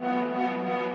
Música